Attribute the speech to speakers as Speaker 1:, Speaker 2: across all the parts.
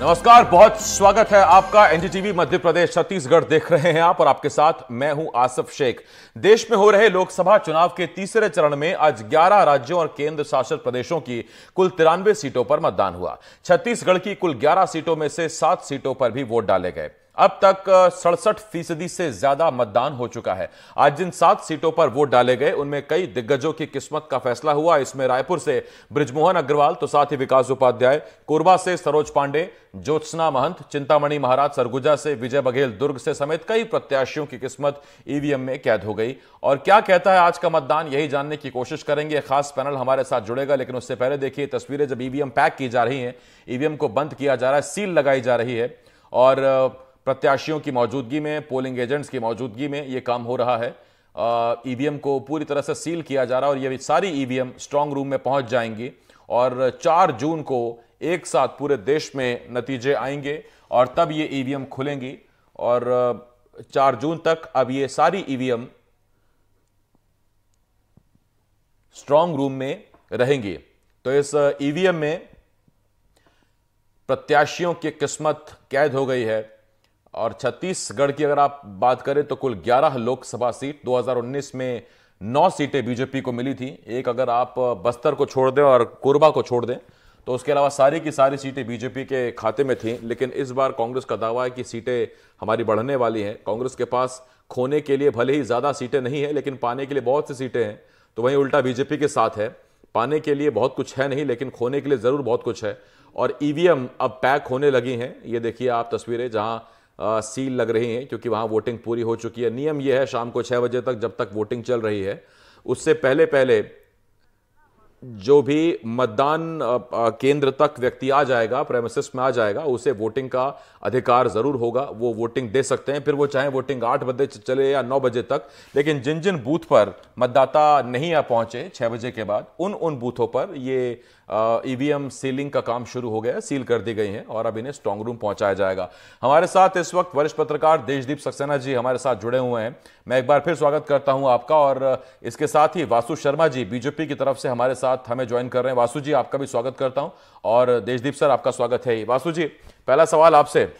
Speaker 1: नमस्कार, बहुत स्वागत है आपका एनडीटीवी मध्य प्रदेश छत्तीसगढ़ देख रहे हैं आप और आपके साथ मैं हूँ आसफ शेख। देश में हो रहे लोकसभा चुनाव के तीसरे चरण में आज 11 राज्यों और केंद्र शासित प्रदेशों की कुल तिरानवे सीटों पर मतदान हुआ। छत्तीसगढ़ की कुल 11 सीटों में से सात सीटों पर भी वोट डाले गए। अब तक सड़सठ फ़ीसदी से ज़्यादा मतदान हो चुका है। आज जिन सात सीटों पर वोट डाले गए, उनमें कई दिग्गजों की किस्मत का फैसला हुआ। इसमें रायपुर से ब्रिजमोहन अग्रवाल तो साथ ही विकास उपाध्याय, कोरबा से सरोज पांडे, ज्योत्सना महंत, चिंतामणि महाराज सरगुजा से विजय बघेल दुर्ग से समेत कई प्रत्याशियों की किस्मत ईवीएम में कैद हो गई। और क्या कहता है आज का मतदान, यही जानने की कोशिश करेंगे। खास पैनल हमारे साथ जुड़ेगा, लेकिन उससे पहले देखिए, तस्वीरें जब ईवीएम पैक की जा रही हैं, ईवीएम को बंद किया जा रहा है, सील लगाई जा रही है। और प्रत्याशियों की मौजूदगी में पोलिंग एजेंट्स की मौजूदगी में यह काम हो रहा है। ईवीएम को पूरी तरह से सील किया जा रहा है और ये सारी ईवीएम स्ट्रांग रूम में पहुँच जाएँगी और 4 जून को एक साथ पूरे देश में नतीजे आएँगे और तब ये ईवीएम खुलेंगी और 4 जून तक अब ये सारी ईवीएम स्ट्रांग रूम में रहेंगी। तो इस ईवीएम में प्रत्याशियों की किस्मत कैद हो गई है। और छत्तीसगढ़ की अगर आप बात करें तो कुल 11 लोकसभा सीट 2019 में नौ सीटें बीजेपी को मिली थी। एक अगर आप बस्तर को छोड़ दें और कोरबा को छोड़ दें तो उसके अलावा सारी की सारी सीटें बीजेपी के खाते में थी। लेकिन इस बार कांग्रेस का दावा है कि सीटें हमारी बढ़ने वाली हैं। कांग्रेस के पास खोने के लिए भले ही ज़्यादा सीटें नहीं है, लेकिन पाने के लिए बहुत सी सीटें हैं। तो वहीं उल्टा बीजेपी के साथ है। पाने के लिए बहुत कुछ है नहीं, लेकिन खोने के लिए ज़रूर बहुत कुछ है। और ईवीएम अब पैक होने लगी हैं। ये देखिए आप तस्वीरें जहाँ सील लग रही हैं, क्योंकि वहाँ वोटिंग पूरी हो चुकी है। नियम यह है, शाम को छः बजे तक जब तक वोटिंग चल रही है, उससे पहले पहले जो भी मतदान केंद्र तक व्यक्ति आ जाएगा प्रेमिसिस में आ जाएगा, उसे वोटिंग का अधिकार ज़रूर होगा। वो वोटिंग दे सकते हैं, फिर वो चाहे वोटिंग आठ बजे चले या नौ बजे तक, लेकिन जिन जिन बूथ पर मतदाता नहीं आ पहुँचे छह बजे के बाद, उन उन बूथों पर ये ईवीएम सीलिंग का काम शुरू हो गया सील कर दी गई है, और अब इन्हें स्ट्रांग रूम पहुँचाया जाएगा। हमारे साथ इस वक्त वरिष्ठ पत्रकार देशदीप सक्सेना जी हमारे साथ जुड़े हुए हैं। मैं एक बार फिर स्वागत करता हूँ आपका, और इसके साथ ही वासु शर्मा जी बीजेपी की तरफ़ से हमारे साथ हमें ज्वाइन कर रहे हैं। वासु जी, आपका भी स्वागत करता हूँ। और देशदीप सर, आपका स्वागत है वासु जी, पहला सवाल आपसे।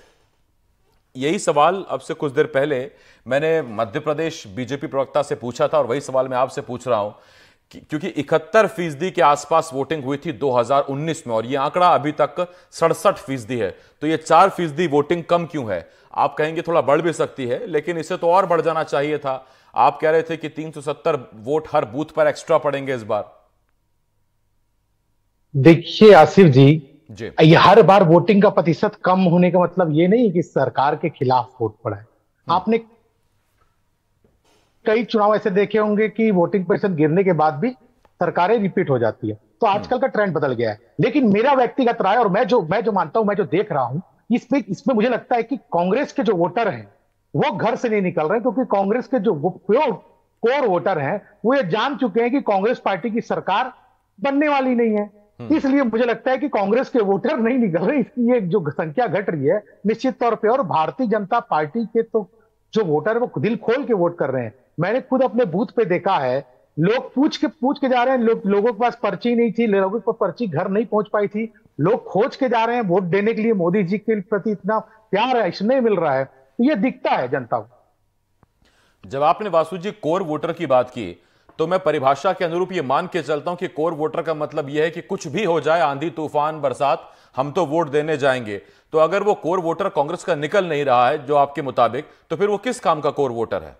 Speaker 1: यही सवाल अब से कुछ देर पहले मैंने मध्य प्रदेश बीजेपी प्रवक्ता से पूछा था और वही सवाल मैं आपसे पूछ रहा हूँ क्योंकि इकहत्तर फ़ीसदी के आसपास वोटिंग हुई थी 2019 में और ये आंकड़ा अभी तक सड़सठ फ़ीसदी है। तो ये चार फ़ीसदी वोटिंग कम क्यों है? आप कहेंगे थोड़ा बढ़ भी सकती है, लेकिन इसे तो और बढ़ जाना चाहिए था। आप कह रहे थे कि 370 वोट हर बूथ पर एक्स्ट्रा पड़ेंगे इस बार।
Speaker 2: देखिए आसिफ जी जी ये हर बार वोटिंग का प्रतिशत कम होने का मतलब ये नहीं कि सरकार के खिलाफ वोट पड़ा है हम्म। आपने कई चुनाव ऐसे देखे होंगे कि वोटिंग प्रतिशत गिरने के बाद भी सरकारें रिपीट हो जाती है तो हम्म। आजकल का ट्रेंड बदल गया है लेकिन मेरा व्यक्तिगत राय और मैं जो मैं जो मानता हूँ मैं जो देख रहा हूँ इसमें इसमें मुझे लगता है कि कांग्रेस के जो वोटर हैं वो घर से नहीं निकल रहे क्योंकि कांग्रेस के जो प्योर कोर वोटर हैं वो ये जान चुके हैं कि कांग्रेस पार्टी की सरकार बनने वाली नहीं है। इसलिए मुझे लगता है कि कांग्रेस के वोटर नहीं निकल रहे इसकी ये जो संख्या घट रही है निश्चित तौर पर और भारतीय जनता पार्टी के तो जो वोटर है वो दिल खोल के वोट कर रहे हैं। मैंने खुद अपने बूथ पे देखा है लोग पूछ के पूछ के जा रहे हैं लो, लोगों के पास पर्ची नहीं थी लोगों के पर्ची घर नहीं पहुँच पाई थी। लोग खोज के जा रहे हैं वोट देने के लिए मोदी जी के प्रति इतना प्यार है इसमें मिल रहा है। तो ये दिखता है जनता को।
Speaker 1: जब आपने वासु जी कोर वोटर की बात की तो मैं परिभाषा के अनुरूप ये मान के चलता हूँ कि कोर वोटर का मतलब यह है कि कुछ भी हो जाए, आंधी, तूफ़ान, बरसात, हम तो वोट देने जाएँगे। तो अगर वो कोर वोटर कांग्रेस का निकल नहीं रहा है, जो आपके मुताबिक तो फिर वो किस काम का कोर वोटर है?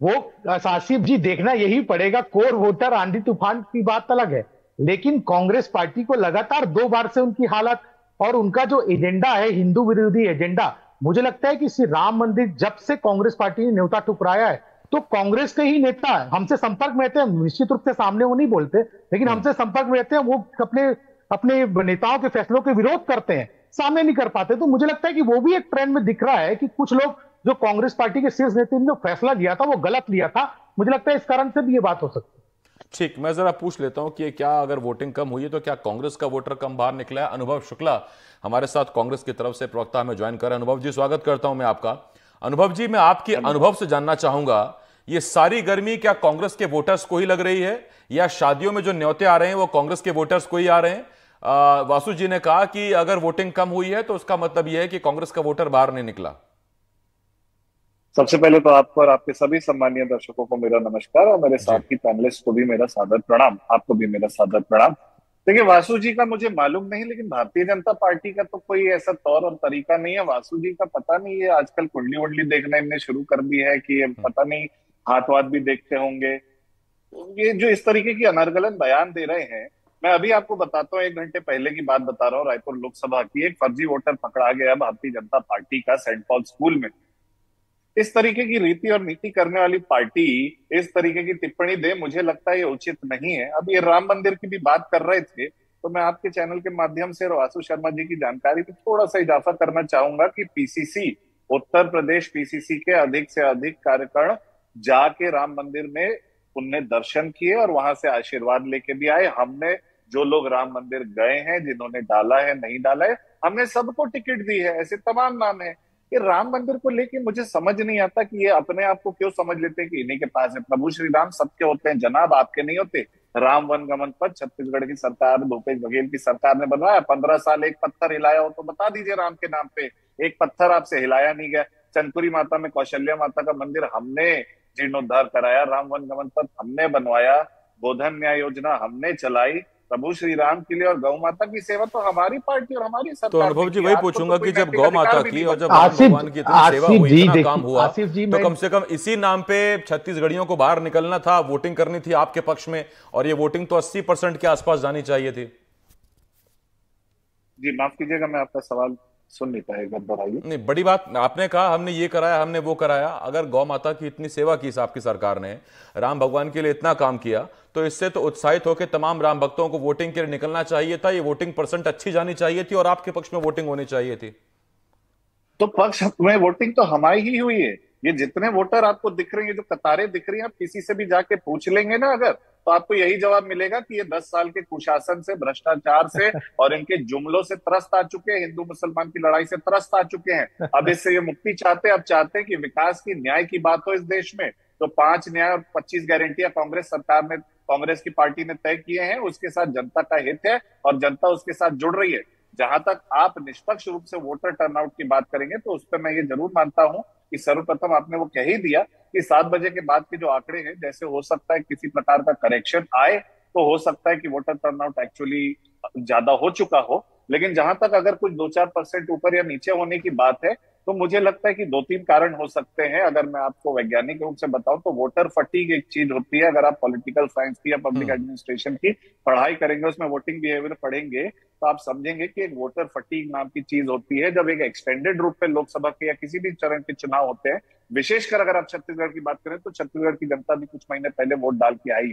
Speaker 2: वो, आसिफ जी, देखना यही पड़ेगा, कोर वोटर, आंधी, तूफ़ान की बात अलग है। लेकिन कांग्रेस पार्टी को लगातार दो बार से उनकी हालत और उनका जो एजेंडा है, हिंदू विरोधी एजेंडा, मुझे लगता है कि श्री राम मंदिर जब से कांग्रेस पार्टी ने न्योता टुकराया है तो कांग्रेस के ही नेता है। हमसे संपर्क में रहते हैं निश्चित रूप से सामने वो नहीं बोलते लेकिन हम्म। हमसे संपर्क में रहते हैं वो अपने अपने नेताओं के फैसलों के विरोध करते हैं सामने नहीं कर पाते। तो मुझे लगता है कि वो भी एक ट्रेंड में दिख रहा है कि कुछ लोग जो कांग्रेस पार्टी के शीर्ष नेता ने जो फैसला लिया था वो गलत लिया था। मुझे लगता है इस कारण से भी ये बात हो सकती है।
Speaker 1: ठीक मैं जरा पूछ लेता हूँ कि क्या अगर वोटिंग कम हुई है तो क्या कांग्रेस का वोटर कम बाहर निकला है? अनुभव शुक्ला हमारे साथ कांग्रेस की तरफ़ से प्रवक्ता हमें ज्वाइन कर अनुभव जी स्वागत करता हूँ मैं आपका। अनुभव जी मैं आपके अनुभव से जानना चाहूँगा ये सारी गर्मी क्या कांग्रेस के वोटर्स को ही लग रही है? या शादियों में जो न्योते आ रहे हैं वो कांग्रेस के वोटर्स को ही आ रहे हैं? वासु जी ने कहा कि अगर वोटिंग कम हुई है तो उसका मतलब यह है कि कांग्रेस का वोटर बाहर नहीं निकला।
Speaker 3: सबसे पहले तो आपको और आपके सभी सम्मानीय दर्शकों को मेरा नमस्कार और मेरे साथी पैनलिस्ट को भी मेरा सादर प्रणाम। आपको भी मेरा सादर प्रणाम। देखिए वासु जी का मुझे मालूम नहीं लेकिन भारतीय जनता पार्टी का तो कोई ऐसा तौर और तरीका नहीं है। वासु जी का पता नहीं है आजकल कुंडली वुंडली देखना इनने शुरू कर दी है कि हम्म। पता नहीं हाथ वाथ भी देखते होंगे। ये जो इस तरीके की अनर्गलन बयान दे रहे हैं, मैं अभी आपको बताता हूँ, एक घंटे पहले की बात बता रहा हूँ रायपुर लोकसभा की। एक फर्जी वोटर पकड़ा गया भारतीय जनता पार्टी का सेंट पॉल स्कूल में। इस तरीके की रीति और नीति करने वाली पार्टी इस तरीके की टिप्पणी दे, मुझे लगता है ये उचित नहीं है। अब ये राम मंदिर की भी बात कर रहे थे तो मैं आपके चैनल के माध्यम से वासु शर्मा जी की जानकारी में थोड़ा सा इजाफा करना चाहूँगा कि पीसीसी, उत्तर प्रदेश पीसीसी के अधिक से अधिक कार्यकर्ण जाके राम मंदिर में उनने दर्शन किए और वहाँ से आशीर्वाद लेके भी आए। हमने जो लोग राम मंदिर गए हैं, जिन्होंने डाला है, नहीं डाला है, हमने सबको टिकट दी है। ऐसे तमाम नाम है। कि राम मंदिर को लेके मुझे समझ नहीं आता कि ये अपने आप को क्यों समझ लेते हैं कि इन्हीं के पास है। प्रभु श्री राम सबके होते हैं, जनाब आपके नहीं होते। राम वन गमन पद छत्तीसगढ़ की सरकार, भूपेश बघेल की सरकार ने बनवाया। पंद्रह साल एक पत्थर हिलाया हो तो बता दीजिए राम के नाम पे। एक पत्थर आपसे हिलाया नहीं गया। चंदपुरी माता में कौशल्या माता का मंदिर हमने जीर्णोद्धार कराया राम वन गमन पद हमने बनवाया गोधन न्याय योजना हमने चलाई। प्रभु श्री राम के लिए और गौ माता की सेवा तो हमारी पार्टी और हमारी सरकार
Speaker 1: तो अनुभव जी वही पूछूँगा तो कि जब गौ माता की और जब भगवान की इतनी सेवा हुई इतना काम हुआ तो कम से कम इसी नाम पे छत्तीसगढ़ियों को बाहर निकलना था वोटिंग करनी थी आपके पक्ष में और ये वोटिंग तो अस्सी परसेंट के आसपास जानी चाहिए थी।
Speaker 3: जी माफ़ कीजिएगा मैं आपका सवाल सुन नहीं पाएगा दोहराइए
Speaker 1: नहीं बड़ी बात आपने कहा हमने ये कराया हमने वो कराया। अगर गौ माता की इतनी सेवा की आपकी सरकार ने राम भगवान के लिए इतना काम किया तो इससे तो उत्साहित होकर तमाम राम भक्तों को वोटिंग के लिए निकलना चाहिए था। ये वोटिंग परसेंट अच्छी जानी चाहिए थी और आपके पक्ष में वोटिंग होनी चाहिए थी।
Speaker 3: तो पक्ष में वोटिंग तो हमारी ही हुई है। ये जितने वोटर आपको दिख रहे हैं जो कतारें दिख रही हैं आप किसी से भी जाके पूछ लेंगे ना अगर तो आपको यही जवाब मिलेगा कि ये दस साल के कुशासन से, भ्रष्टाचार से और इनके जुमलों से त्रस्त आ चुके हैं, हिंदू मुसलमान की लड़ाई से त्रस्त आ चुके हैं। अब इससे ये मुक्ति चाहते हैं, अब चाहते हैं कि विकास की न्याय की बात हो इस देश में। तो पाँच न्याय और पच्चीस गारंटियाँ कांग्रेस सरकार ने, कांग्रेस की पार्टी ने तय किए हैं, उसके साथ जनता का हित है और जनता उसके साथ जुड़ रही है। जहाँ तक आप निष्पक्ष रूप से वोटर टर्नआउट की बात करेंगे तो उस पर मैं ये ज़रूर मानता हूँ कि सर्वप्रथम आपने वो कह ही दिया कि सात बजे के बाद के जो आंकड़े हैं जैसे हो सकता है किसी प्रकार का करेक्शन आए तो हो सकता है कि वोटर टर्नआउट एक्चुअली ज़्यादा हो चुका हो। लेकिन जहाँ तक अगर कुछ दो चार परसेंट ऊपर या नीचे होने की बात है तो मुझे लगता है कि दो तीन कारण हो सकते हैं। अगर मैं आपको वैज्ञानिक रूप से बताऊँ तो वोटर फटीक एक चीज़ होती है। अगर आप पॉलिटिकल साइंस की या पब्लिक एडमिनिस्ट्रेशन हम्म। की पढ़ाई करेंगे उसमें वोटिंग बिहेवियर पढ़ेंगे तो आप समझेंगे कि एक वोटर फटीक नाम की चीज़ होती है। जब एक एक्सटेंडेड रूप में लोकसभा के या किसी भी चरण के चुनाव होते हैं, विशेषकर अगर आप छत्तीसगढ़ की बात करें तो छत्तीसगढ़ की जनता भी कुछ महीने पहले वोट डाल के आई।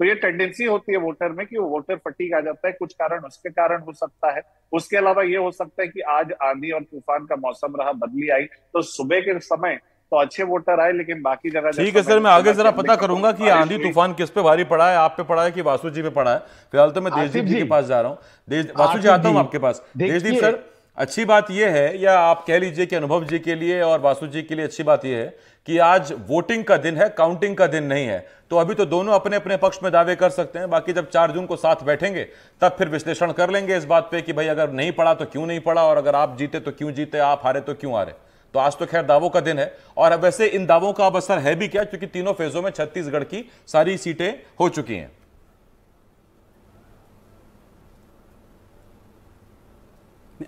Speaker 3: तो ये टेंडेंसी होती है वोटर में कि वो वोटर फटीक आ जाता है। कुछ कारण उसके कारण हो सकता है। उसके अलावा ये हो सकता है कि आज आंधी और तूफ़ान का मौसम रहा, बदली आई। तो सुबह के समय तो अच्छे वोटर आए लेकिन बाकी जगह
Speaker 1: ठीक है सर मैं आगे जरा पता करूँगा कि आंधी तूफ़ान किस पे भारी पड़ा है आप पे पड़ा है कि वासु जी पे पड़ा है? फ़िलहाल तो मैं देशदीप जी के पास जा रहा हूँ। वासु जी आता हूँ आपके पास। देशदीप सर अच्छी बात यह है या आप कह लीजिए कि अनुभव जी के लिए और वासु जी के लिए अच्छी बात यह है कि आज वोटिंग का दिन है काउंटिंग का दिन नहीं है। तो अभी तो दोनों अपने अपने पक्ष में दावे कर सकते हैं। बाकी जब चार जून को साथ बैठेंगे तब फिर विश्लेषण कर लेंगे इस बात पे कि भाई अगर नहीं पड़ा तो क्यों नहीं पड़ा और अगर आप जीते तो क्यों जीते आप हारे तो क्यों हारे? तो आज तो खैर दावों का दिन है। और अब वैसे इन दावों का अब असर है भी क्या क्योंकि तीनों फेजों में छत्तीसगढ़ की सारी सीटें हो चुकी हैं।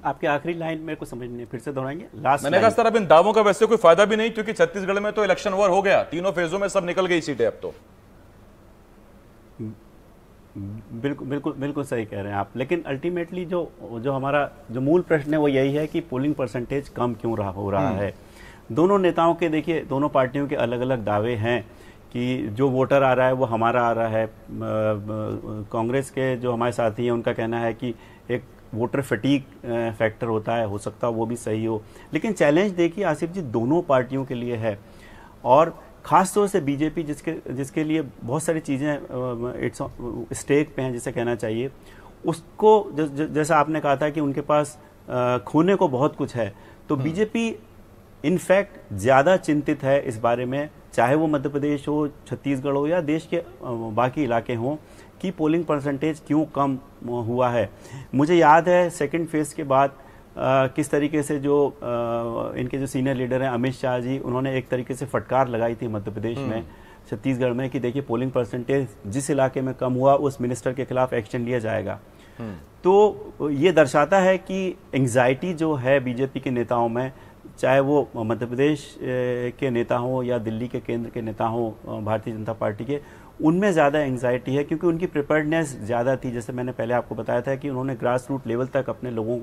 Speaker 4: आपकी आखिरी लाइन मेरे को समझ नहीं फिर से दोहराएँगे? लास्ट
Speaker 1: मैंने कहा सर अब इन दावों का वैसे कोई फ़ायदा भी नहीं क्योंकि छत्तीसगढ़ में तो इलेक्शन वॉर हो गया। तीनों फेजों में सब निकल गई सीटें अब तो।
Speaker 4: बिल्कुल बिल्कुल बिल्कुल सही कह रहे हैं आप। लेकिन अल्टीमेटली जो जो हमारा जो मूल प्रश्न है वो यही है कि पोलिंग परसेंटेज कम क्यों रहा हो रहा हम्म। है। दोनों नेताओं के देखिए दोनों पार्टियों के अलग अलग दावे हैं कि जो वोटर आ रहा है वो हमारा आ रहा है। कांग्रेस के जो हमारे साथी हैं उनका कहना है कि एक वोटर फटीक फैक्टर होता है हो सकता है वो भी सही हो। लेकिन चैलेंज देखिए आसिफ जी दोनों पार्टियों के लिए है। और ख़ास तौर से बीजेपी जिसके जिसके लिए बहुत सारी चीज़ें इट्स स्टेक पे हैं जिसे कहना चाहिए उसको जैसा आपने कहा था कि उनके पास खोने को बहुत कुछ है तो बीजेपी इनफैक्ट ज़्यादा चिंतित है इस बारे में चाहे वो मध्य प्रदेश हो छत्तीसगढ़ हो या देश के बाकी इलाके हों कि पोलिंग परसेंटेज क्यों कम हुआ है। मुझे याद है सेकेंड फ़ेज़ के बाद किस तरीके से जो आ, इनके जो सीनियर लीडर हैं अमित शाह जी उन्होंने एक तरीके से फटकार लगाई थी मध्य प्रदेश में हम्म। छत्तीसगढ़ में कि देखिए पोलिंग परसेंटेज जिस इलाके में कम हुआ उस मिनिस्टर के खिलाफ एक्शन लिया जाएगा हम्म। तो ये दर्शाता है कि एंग्जाइटी जो है बीजेपी के नेताओं में चाहे वो मध्य प्रदेश के नेता हों या दिल्ली के केंद्र के नेता हों भारतीय जनता पार्टी के उनमें ज़्यादा एंग्जाइटी है क्योंकि उनकी प्रिपेयर्डनेस ज़्यादा थी जैसे मैंने पहले आपको बताया था कि उन्होंने ग्रास रूट लेवल तक अपने लोगों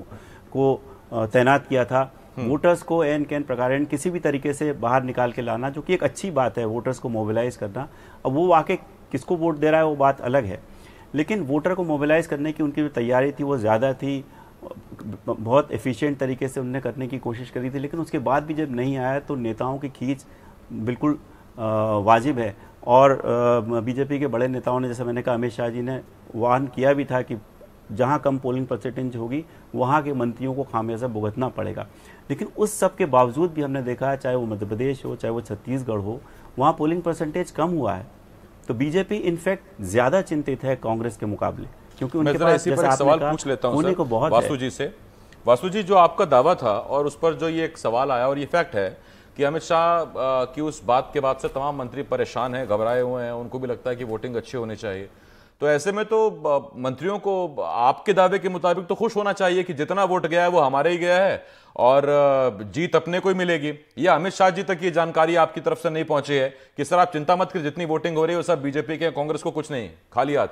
Speaker 4: को तैनात किया था। वोटर्स हम्म। को एन कैन प्रकार किसी भी तरीके से बाहर निकाल के लाना जो कि एक अच्छी बात है वोटर्स को मोबिलाइज करना। अब वो आके किसको वोट दे रहा है वो बात अलग है। लेकिन वोटर को मोबिलाइज करने की उनकी जो तैयारी थी वो ज़्यादा थी। बहुत एफिशिएंट तरीके से उन्होंने करने की कोशिश करी थी लेकिन उसके बाद भी जब नहीं आया तो नेताओं की खींच बिल्कुल वाजिब है। और बीजेपी के बड़े नेताओं ने जैसे मैंने कहा अमित शाह जी ने वाहन किया भी था कि जहाँ कम पोलिंग परसेंटेज होगी वहाँ के मंत्रियों को खामियाजा भुगतना पड़ेगा। लेकिन उस सब के बावजूद भी हमने देखा है चाहे वो मध्य प्रदेश हो चाहे वो छत्तीसगढ़ हो वहाँ पोलिंग परसेंटेज कम हुआ है। तो बीजेपी इनफैक्ट ज़्यादा चिंतित है कांग्रेस के मुकाबले क्योंकि उनके पास
Speaker 1: इसी पर एक सवाल पूछ लेता हूँ को बहुत वासु जी से। वासु जी जो आपका दावा था और उस पर जो ये एक सवाल आया और ये फैक्ट है कि अमित शाह की उस बात के बाद से तमाम मंत्री परेशान हैं घबराए हुए हैं उनको भी लगता है कि वोटिंग अच्छी होनी चाहिए। तो ऐसे में तो मंत्रियों को, आपके दावे के मुताबिक तो खुश होना चाहिए कि जितना वोट गया है वो हमारे ही गया है और जीत अपने को ही मिलेगी। या अमित शाह जी तक ये जानकारी आपकी तरफ़ से नहीं पहुँची है कि सर आप चिंता मत करिए, जितनी वोटिंग हो रही है वो सब बीजेपी के कांग्रेस को कुछ नहीं, खाली हाथ।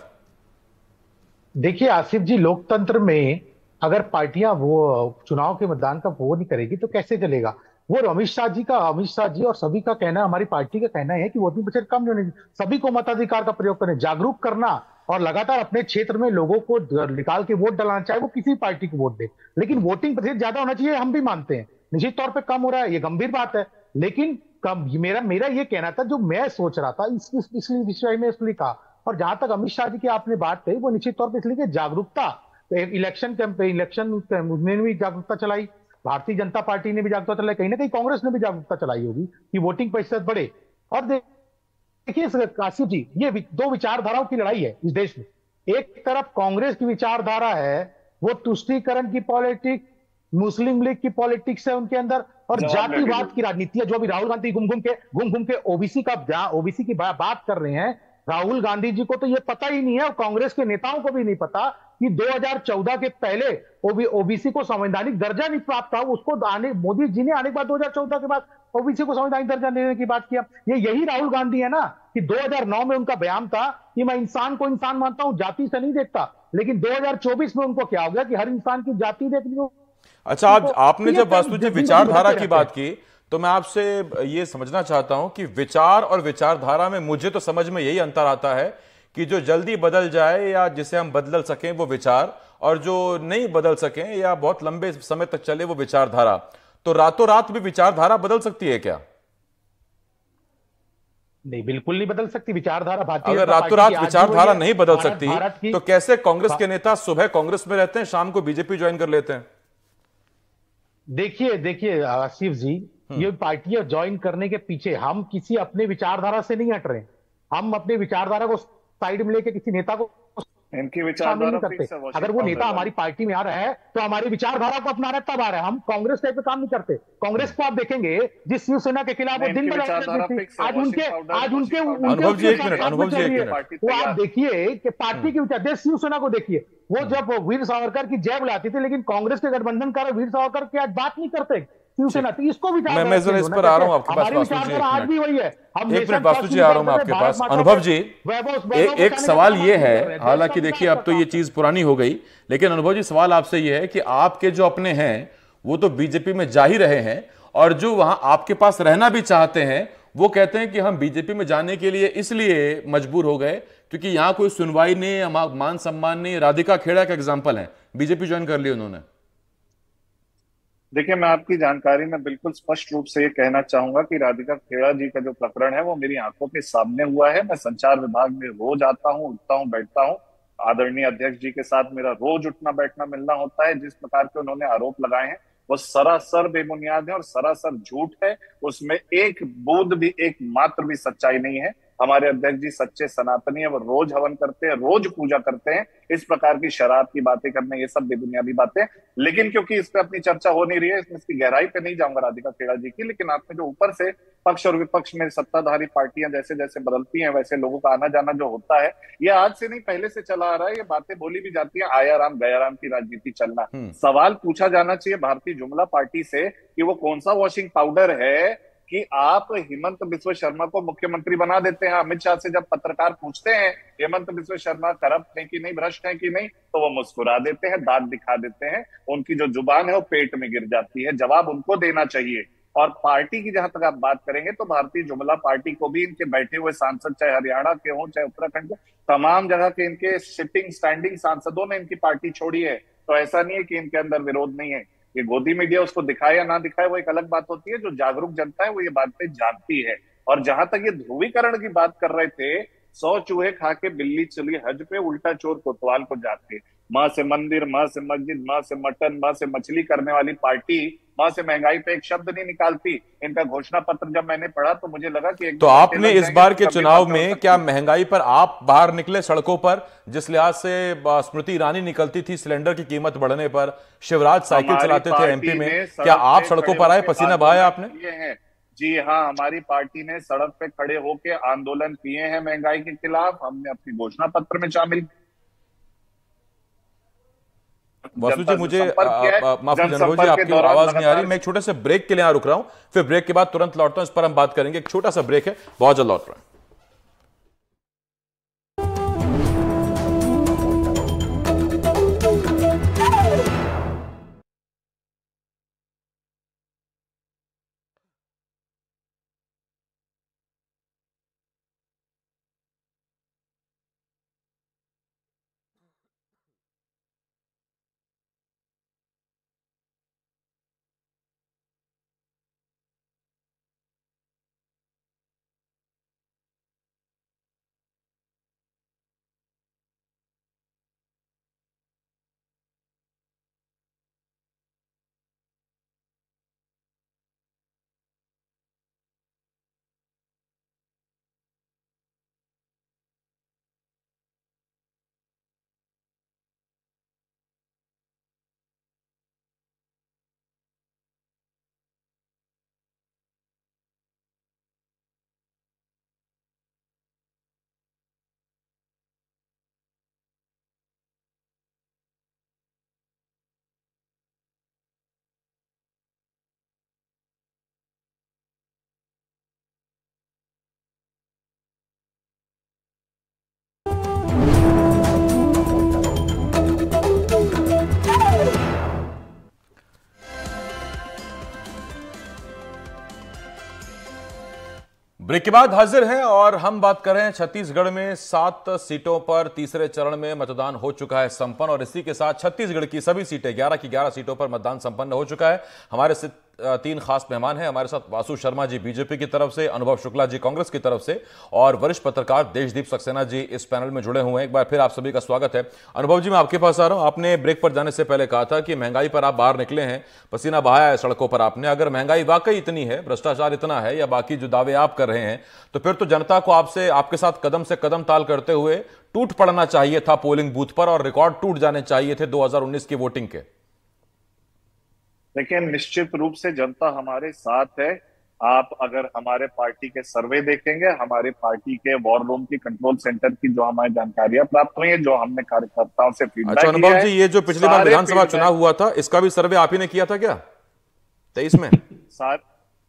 Speaker 2: देखिए, आसिफ जी, लोकतंत्र में अगर पार्टियाँ वो, चुनाव के मतदान का वो नहीं करेगी तो कैसे चलेगा? वो अमित शाह जी का, अमित शाह जी और सभी का कहना, हमारी पार्टी का कहना है कि वोटिंग प्रतिशत कम नहीं होने, सभी को मताधिकार का प्रयोग करें, जागरूक करना। और लगातार अपने क्षेत्र में लोगों को निकाल के वोट डालना चाहे वो किसी पार्टी को वोट दे। लेकिन वोटिंग प्रतिशत ज़्यादा होना चाहिए हम भी मानते हैं। निश्चित तौर पर कम हो रहा है ये गंभीर बात है। लेकिन कम मेरा मेरा ये कहना था जो मैं सोच रहा था इस, इसलिए विषय में इसलिए कहा। और जहाँ तक अमित शाह जी की आपने बात कही वो निश्चित तौर पर इसलिए जागरूकता इलेक्शन कैंपेन इलेक्शन ने भी जागरूकता चलाई। भारतीय जनता पार्टी ने भी जागरूकता चलाई कहीं ना कहीं कांग्रेस ने भी जागरूकता चलाई होगी कि वोटिंग प्रतिशत बढ़े। और देखिए काशिफ जी ये दो विचारधाराओं की लड़ाई है इस देश में। एक तरफ़ कांग्रेस की विचारधारा है वो तुष्टिकरण की पॉलिटिक्स मुस्लिम लीग की पॉलिटिक्स है उनके अंदर और जातिवाद की राजनीति है जो अभी राहुल गांधी घूम घूम के घूम घूम के ओबीसी का ओबीसी की बात कर रहे हैं। राहुल गांधी जी को तो ये पता ही नहीं है और कांग्रेस के नेताओं को भी नहीं पता कि 2014 के पहले ओबीसी को संवैधानिक दर्जा नहीं प्राप्त था उसको आने मोदी जी ने आने के बाद 2014 के बाद ओबीसी को संवैधानिक दर्जा देने की बात किया। ये यही राहुल गांधी है ना कि 2009 में उनका बयान था कि मैं इंसान को इंसान मानता हूँ जाति से नहीं देखता लेकिन 2024 में उनको क्या हो गया कि हर इंसान की जाति देखनी हो?
Speaker 1: अच्छा आप आपने जब वास्तु जी विचारधारा की बात की तो मैं आपसे ये समझना चाहता हूँ कि विचार और विचारधारा में मुझे तो समझ में यही अंतर आता है कि जो जल्दी बदल जाए या जिसे हम बदल सकें वो विचार और जो नहीं बदल सकें या बहुत लंबे समय तक चले वो विचारधारा। तो रातों रात भी विचारधारा बदल सकती है क्या?
Speaker 2: नहीं बिल्कुल नहीं बदल सकती। विचारधारा भारतीय
Speaker 1: अगर रातों रात विचारधारा नहीं बदल सकती तो कैसे कांग्रेस के नेता सुबह कांग्रेस में रहते हैं शाम को बीजेपी ज्वाइन कर लेते हैं?
Speaker 2: देखिए देखिए आसिफ जी हम्म। ये पार्टियाँ ज्वाइन करने के पीछे हम किसी अपने विचारधारा से नहीं हट रहे हम अपने विचारधारा को साइड में लेके किसी नेता को
Speaker 3: इनकी विचारधारा
Speaker 2: करते। अगर वो नेता हमारी पार्टी में आ रहा है तो हमारी विचारधारा को अपना रहा तब आ रहा है। हम कांग्रेस टाइप पे काम नहीं करते। कांग्रेस को आप देखेंगे जिस शिवसेना के खिलाफ वो दिन भर आज उनके आज उनके
Speaker 1: अनुभव जी एक मिनट अनुभव जी एक
Speaker 2: मिनट। वो आप देखिए कि पार्टी की विचार शिवसेना को देखिए वो जब वीर सावरकर की जय बुलाती थी लेकिन कांग्रेस के गठबंधन कर वीर सावरकर की आज बात नहीं करते। शिवसेना तो इसको भी
Speaker 1: मैं मैं जरा इस पर आ रहा हूँ आपके पास वासु जी आज भी वही है। एक मिनट वासु जी आ रहा हूँ आपके पास। अनुभव जी एक एक सवाल ये है हालाँकि देखिए अब तो ये चीज़ पुरानी हो गई लेकिन अनुभव जी सवाल आपसे ये है कि आपके जो अपने हैं वो तो बीजेपी में जा ही रहे हैं और जो वहाँ आपके पास रहना भी चाहते हैं वो कहते हैं कि हम बीजेपी में जाने के लिए इसलिए मजबूर हो गए क्योंकि यहाँ कोई सुनवाई नहीं मान सम्मान नहीं। राधिका खेड़ा का एग्ज़ाम्पल है। बीजेपी ज्वाइन कर ली उन्होंने।
Speaker 3: देखिए, मैं आपकी जानकारी में बिल्कुल स्पष्ट रूप से ये कहना चाहूँगा कि राधिका खेड़ा जी का जो प्रकरण है, वो मेरी आँखों के सामने हुआ है। मैं संचार विभाग में रोज आता हूँ, उठता हूँ, बैठता हूँ। आदरणीय अध्यक्ष जी के साथ मेरा रोज उठना बैठना मिलना होता है। जिस प्रकार के उन्होंने आरोप लगाए हैं, वो सरासर बेबुनियाद है और सरासर झूठ है। उसमें एक बूंद भी, एक मात्र भी सच्चाई नहीं है। हमारे अध्यक्ष जी सच्चे सनातनी है वो रोज हवन करते हैं रोज पूजा करते हैं इस प्रकार की शराब की बातें करने ये सब बेबुनियादी बातें। लेकिन क्योंकि इस पर अपनी चर्चा हो नहीं रही है इसमें इसकी गहराई पे नहीं जाऊँगा राधिका खेड़ा जी की लेकिन आपने जो ऊपर से पक्ष और विपक्ष में सत्ताधारी पार्टियाँ जैसे जैसे बदलती हैं वैसे लोगों का आना जाना जो होता है ये आज से नहीं पहले से चला आ रहा है ये बातें बोली भी जाती है आया राम गया राम की राजनीति चलना। सवाल पूछा जाना चाहिए भारतीय जुमला पार्टी से कि वो कौन सा वॉशिंग पाउडर है कि आप हेमंत बिस्व शर्मा को मुख्यमंत्री बना देते हैं। अमित शाह से जब पत्रकार पूछते हैं, हेमंत बिस्व शर्मा करप्ट है कि नहीं, भ्रष्ट है कि नहीं तो वो मुस्कुरा देते हैं, दांत दिखा देते हैं। उनकी जो ज़ुबान है वो पेट में गिर जाती है। जवाब उनको देना चाहिए। और पार्टी की जहाँ तक आप बात करेंगे तो भारतीय जुमला पार्टी को भी इनके बैठे हुए सांसद, चाहे हरियाणा के हों, चाहे उत्तराखंड के, तमाम जगह के इनके सिटिंग स्टैंडिंग सांसदों ने इनकी पार्टी छोड़ी है। तो ऐसा नहीं है कि इनके अंदर विरोध नहीं है। ये गोदी मीडिया उसको दिखाए या ना दिखाए, वो एक अलग बात होती है। जो जागरूक जनता है, वो ये बातें जानती है। और जहाँ तक ये ध्रुवीकरण की बात कर रहे थे सौ चूहे खा के बिल्ली चली हज पे उल्टा चोर कोतवाल को जाते। माँ से मंदिर माँ से मस्जिद माँ से मटन माँ से मछली करने वाली पार्टी माँ से महँगाई पे एक शब्द नहीं निकालती। इनका घोषणा पत्र जब मैंने पढ़ा तो मुझे लगा कि
Speaker 1: तो आपने इस बार के चुनाव में क्या महँगाई पर आप बाहर निकले सड़कों पर जिस लिहाज से स्मृति ईरानी निकलती थी सिलेंडर की कीमत बढ़ने पर शिवराज साइकिल चलाते थे एमपी में क्या आप सड़कों पर आए पसीना बहाया आपने?
Speaker 3: जी हाँ हमारी पार्टी ने सड़क पे खड़े होके आंदोलन किए हैं महँगाई के खिलाफ। हमने अपनी घोषणा पत्र में शामिल
Speaker 1: वासु जी मुझे माफ़ी जनरल जी आपकी आवाज़ नहीं आ रही। मैं एक छोटे से ब्रेक के लिए यहाँ रुक रहा हूँ। फिर ब्रेक के बाद तुरंत लौटता हूँ। इस पर हम बात करेंगे। एक छोटा सा ब्रेक है। बहुत जल्द लौट रहा है। ब्रेक के बाद हाजिर हैं और हम बात कर रहे हैं छत्तीसगढ़ में सात सीटों पर तीसरे चरण में मतदान हो चुका है संपन्न और इसी के साथ छत्तीसगढ़ की सभी सीटें 11 की 11 सीटों पर मतदान संपन्न हो चुका है। हमारे तीन खास मेहमान हैं। हमारे साथ वासु शर्मा जी बीजेपी की तरफ़ से, अनुभव शुक्ला जी कांग्रेस की तरफ़ से और वरिष्ठ पत्रकार देशदीप सक्सेना जी इस पैनल में जुड़े हुए हैं। एक बार फिर आप सभी का स्वागत है। अनुभव जी, मैं आपके पास आ रहा हूँ। आपने ब्रेक पर जाने से पहले कहा था कि महँगाई पर आप बाहर निकले हैं। पसीना बहाया है सड़कों पर आपने। अगर महँगाई वाकई इतनी है, भ्रष्टाचार इतना है या बाकी जो दावे आप कर रहे हैं तो फिर तो जनता को आपसे, आपके साथ कदम से कदम ताल करते हुए टूट पड़ना चाहिए था पोलिंग बूथ पर और रिकॉर्ड टूट जाने चाहिए थे 2019 की वोटिंग के।
Speaker 3: लेकिन निश्चित रूप से जनता हमारे साथ है। आप अगर हमारे पार्टी के सर्वे देखेंगे हमारे पार्टी के वॉर रूम की कंट्रोल सेंटर की जो हमारी जानकारियाँ प्राप्त हुई है जो हमने कार्यकर्ताओं से फीडबैक अच्छा
Speaker 1: अनुभव जी ये जो पिछली बार विधानसभा चुनाव हुआ था इसका भी सर्वे आप ही ने किया था क्या? तेईस में?
Speaker 3: सर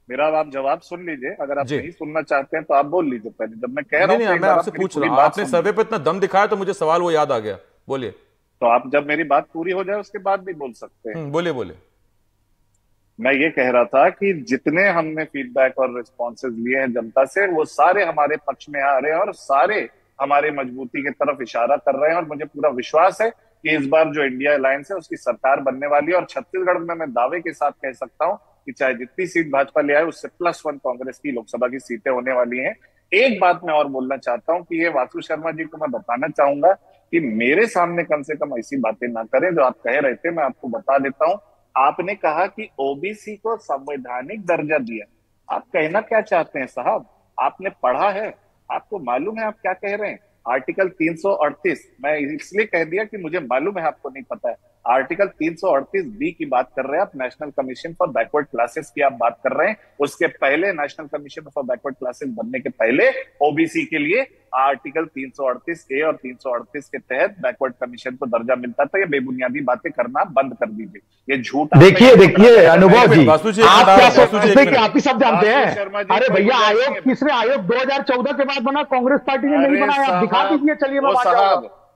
Speaker 3: मेरा आप जवाब सुन लीजिए। अगर आप नहीं सुनना चाहते हैं तो आप बोल लीजिए पहले। जब मैं कह रहा
Speaker 1: हूँ मैं आपसे पूछ रहा हूँ। आपने सर्वे पे इतना दम दिखाया तो मुझे सवाल वो याद आ गया। बोलिए।
Speaker 3: तो आप जब मेरी बात पूरी हो जाए उसके बाद भी बोल सकते हैं।
Speaker 1: हम्म, बोलिए बोलिए।
Speaker 3: मैं ये कह रहा था कि जितने हमने फीडबैक और रिस्पॉन्सेज लिए हैं जनता से, वो सारे हमारे पक्ष में आ रहे हैं और सारे हमारे मजबूती की तरफ़ इशारा कर रहे हैं और मुझे पूरा विश्वास है कि इस बार जो इंडिया अलायंस है, उसकी सरकार बनने वाली है और छत्तीसगढ़ में मैं दावे के साथ कह सकता हूँ कि चाहे जितनी सीट भाजपा ले आए, उससे प्लस वन कांग्रेस की लोकसभा की सीटें होने वाली हैं। एक बात मैं और बोलना चाहता हूँ कि ये वासु शर्मा जी को मैं बताना चाहूँगा कि मेरे सामने कम से कम ऐसी बातें ना करें जो आप कह रहे थे, मैं आपको बता देता हूँ। आपने कहा कि ओबीसी को संवैधानिक दर्जा दिया। आप कहना क्या चाहते हैं, साहब? आपने पढ़ा है। आपको मालूम है आप क्या कह रहे हैं? आर्टिकल 338 मैं इसलिए कह दिया कि मुझे मालूम है, आपको नहीं पता है। आर्टिकल 338 बी की बात कर रहे हैं आप national commission for backward classes की आप बात कर रहे हैं। उसके पहले national commission for backward classes बनने के पहले ओबीसी के लिए आर्टिकल 338 ए और 338 के तहत बैकवर्ड कमीशन को दर्जा मिलता था। ये बेबुनियादी बातें करना बंद कर दीजिए। ये झूठ
Speaker 2: देखिए देखिए अनुभव जी आप क्या सोचते हैं कि आप ही सब जानते हैं? अरे भैया आयोग तीसरे आयोग 2014 के बाद बना कांग्रेस पार्टी ने नहीं बनाया। आप दिखा दीजिए चलिए मैं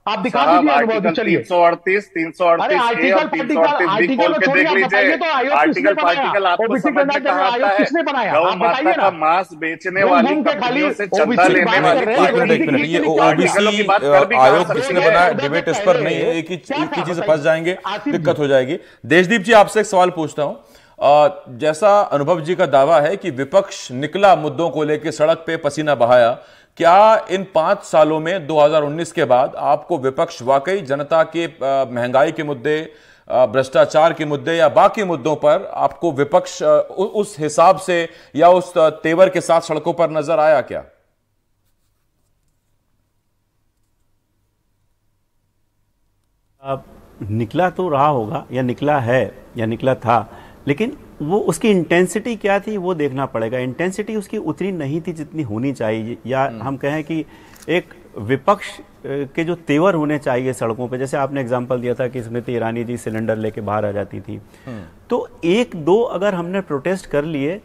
Speaker 2: आप दिखा दीजिए अनुभव चलिए।
Speaker 3: 338 338
Speaker 2: अरे
Speaker 3: ए
Speaker 2: आर्टिकल
Speaker 3: और 338
Speaker 2: आर्टिकल
Speaker 3: देख लीजिए।
Speaker 2: तो आयोग
Speaker 3: आर्टिकल
Speaker 2: किसने बनाया?
Speaker 3: पार्टिकल आपको समझ में
Speaker 2: के
Speaker 3: आता है?
Speaker 2: किसने बनाया?
Speaker 3: गौ माता का मांस बेचने वाली
Speaker 2: खाली
Speaker 3: कंपनियों से चंदा लेने वाली
Speaker 1: ये ओबीसी आयोग किसने बनाया? डिबेट इस पर नहीं है एक ही एक ही चीज़ से फंस जाएँगे दिक्कत हो जाएगी। देशदीप जी आपसे एक सवाल पूछता हूँ। जैसा अनुभव जी का दावा है कि विपक्ष निकला मुद्दों को लेकर सड़क पे पसीना बहाया क्या इन पाँच सालों में 2019 के बाद आपको विपक्ष वाकई जनता के महँगाई के मुद्दे भ्रष्टाचार के मुद्दे या बाकी मुद्दों पर आपको विपक्ष उस हिसाब से या उस तेवर के साथ सड़कों पर नज़र आया क्या?
Speaker 4: निकला तो रहा होगा, या निकला है, या निकला था, लेकिन वो उसकी इंटेंसिटी क्या थी वो देखना पड़ेगा। इंटेंसिटी उसकी उतनी नहीं थी जितनी होनी चाहिए। या हम कहें कि एक विपक्ष के जो तेवर होने चाहिए सड़कों पे जैसे आपने एग्जांपल दिया था कि स्मृति ईरानी जी सिलेंडर लेके बाहर आ जाती थी। तो एक दो अगर हमने प्रोटेस्ट कर लिए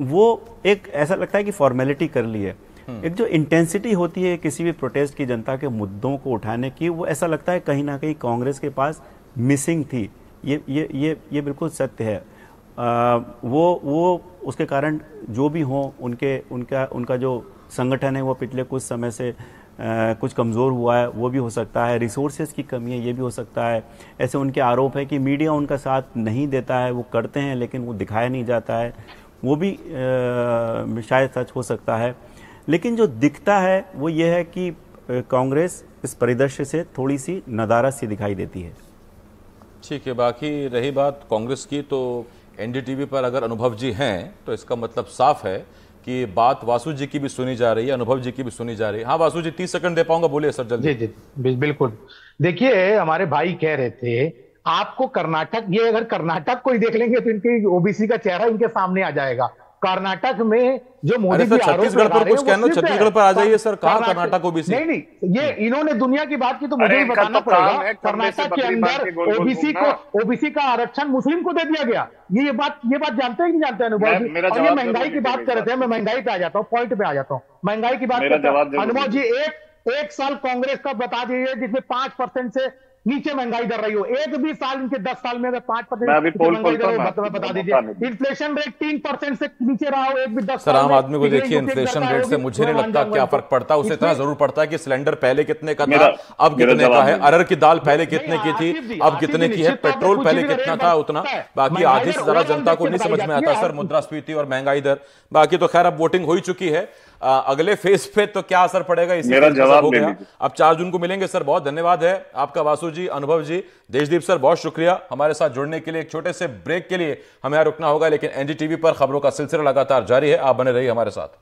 Speaker 4: वो एक ऐसा लगता है कि फॉर्मेलिटी कर ली है एक जो इंटेंसिटी होती है किसी भी प्रोटेस्ट की जनता के मुद्दों को उठाने की वो ऐसा लगता है कहीं ना कहीं कांग्रेस के पास मिसिंग थी। ये ये ये ये बिल्कुल सत्य है। वो वो उसके कारण जो भी हो, उनके, उनका उनका जो संगठन है, वो पिछले कुछ समय से कुछ कमज़ोर हुआ है, वो भी हो सकता है। रिसोर्सेज की कमी है, ये भी हो सकता है। ऐसे उनके आरोप है कि मीडिया उनका साथ नहीं देता है, वो करते हैं, लेकिन वो दिखाया नहीं जाता है। वो भी शायद सच हो सकता है। लेकिन जो दिखता है, वो ये है कि कांग्रेस इस परिदृश्य से थोड़ी सी नदारत सी दिखाई देती है।
Speaker 1: ठीक है, बाकी रही बात कांग्रेस की तो एनडीटीवी पर अगर अनुभव जी हैं तो इसका मतलब साफ़ है कि बात वासु जी की भी सुनी जा रही है अनुभव जी की भी सुनी जा रही है। हाँ वासु जी तीस सेकंड दे पाऊँगा? बोलिए सर, जल्दी।
Speaker 2: जी जी बिल्कुल। देखिए, हमारे भाई कह रहे थे, आपको कर्नाटक, ये अगर कर्नाटक को ही देख लेंगे तो इनके ओबीसी का चेहरा इनके सामने आ जाएगा। कर्नाटक में जो मोदी जी
Speaker 1: छत्तीसगढ़ पर
Speaker 2: लगा रहे हैं,
Speaker 1: कुछ कहना, छत्तीसगढ़ पर आ जाइए सर, कहा
Speaker 2: कर्नाटक-
Speaker 1: ओबीसी?
Speaker 2: नहीं नहीं ये इन्होंने दुनिया की बात की तो मुझे
Speaker 3: ही
Speaker 2: भी बताना
Speaker 3: तो
Speaker 2: पड़ेगा। कर्नाटक के अंदर ओबीसी को ओबीसी का आरक्षण मुस्लिम को दे दिया गया। ये ये बात ये बात जानते हैं कि नहीं जानते हैं अनुभव जी? और ये महँगाई की बात कर रहे थे मैं महँगाई पे आ जाता हूँ पॉइंट पे आ जाता हूँ। महँगाई की बात करते हैं। अनुभव जी एक एक साल कांग्रेस का बता दीजिए जिसमें पाँच परसेंट से नीचे महँगाई दर रही हो एक भी साल इनके दस साल में अगर पाँच परसेंट
Speaker 3: मैं अभी पोल
Speaker 2: महँगाई
Speaker 3: खोलता
Speaker 2: दर
Speaker 3: हो,
Speaker 2: बता- दीजिए। इन्फ्लेशन रेट तीन परसेंट से नीचे रहा हो एक भी दस
Speaker 1: सर आम आदमी को देखिए
Speaker 2: इन्फ्लेशन
Speaker 1: रेट से मुझे नहीं लगता क्या फ़र्क पड़ता उसे इतना ज़रूर पड़ता है कि सिलेंडर पहले कितने का था अब कितने का है। अरहर की दाल पहले कितने की थी अब कितने की है पेट्रोल पहले कितना था उतना बाकी आधी से ज़्यादा जनता को नहीं समझ में आता
Speaker 2: है।
Speaker 1: सर मुद्रास्फीति और महँगाई दर बाकी तो खैर अब वोटिंग हो ही चुकी है अगले फ़ेज़ पे तो क्या असर पड़ेगा इसी
Speaker 3: मेरा
Speaker 1: सब
Speaker 3: जवाब
Speaker 1: हो गया। अब चार जून को मिलेंगे सर बहुत धन्यवाद है आपका वासु जी अनुभव जी। देशदीप सर बहुत शुक्रिया हमारे साथ जुड़ने के लिए। एक छोटे से ब्रेक के लिए हमें यहाँ रुकना होगा लेकिन एनडीटीवी पर खबरों का सिलसिला लगातार जारी है। आप बने रहिए हमारे साथ।